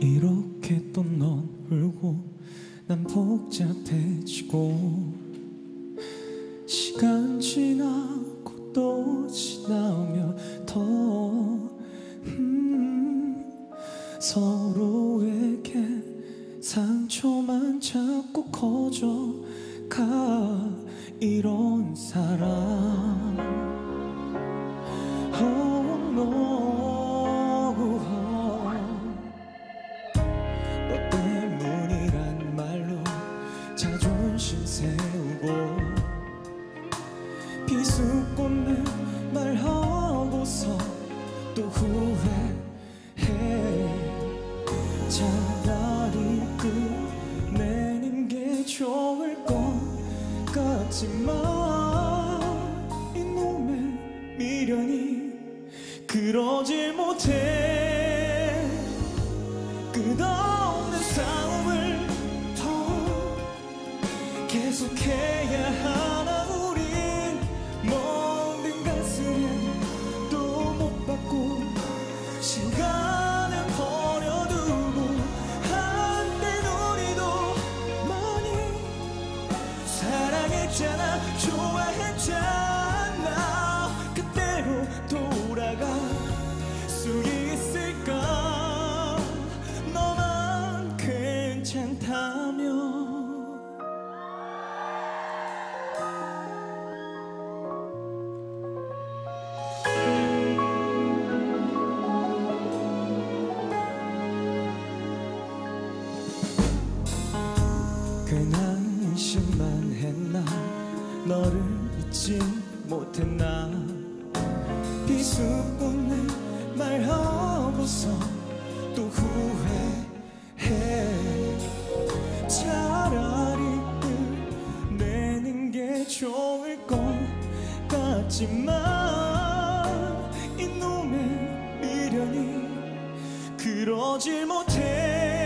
이렇게 또 넌 울고 난 복잡해지고 시간 지나 상처만 자꾸 커져가 이런 사람. Oh no 말로 자존심 세우고 비수꽃는 말하고서 또 후회해. 차 같지만 이놈의 미련이 그러질 좋아했잖아. 그때로 돌아갈 수 있을까? 너만 괜찮다면 괜한 의심만 했나 너를 잊지 못했나? 비수꽃는 말하고서 또 후회해. 차라리 끝내는 게 좋을 것 같지만 이놈의 미련이 그러질 못해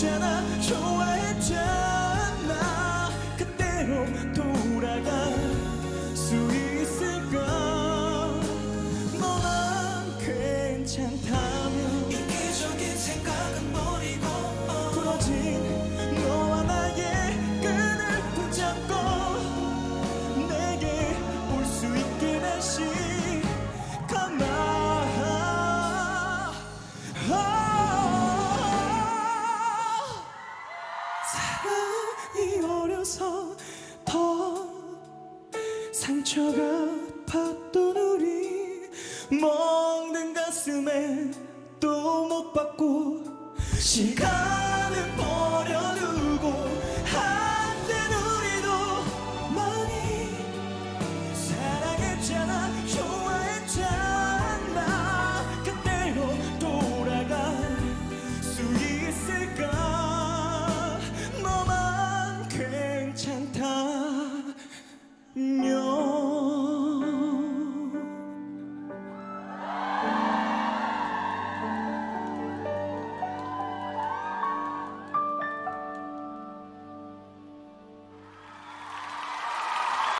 사랑했잖아 좋아했잖아 상처가 팠던 우리 먹는 가슴에 또 못 받고 시간을 버려두고 한때 우리도 많이 사랑했잖아 좋아했잖아. 그때로 돌아갈 수 있을까? 너만 괜찮다.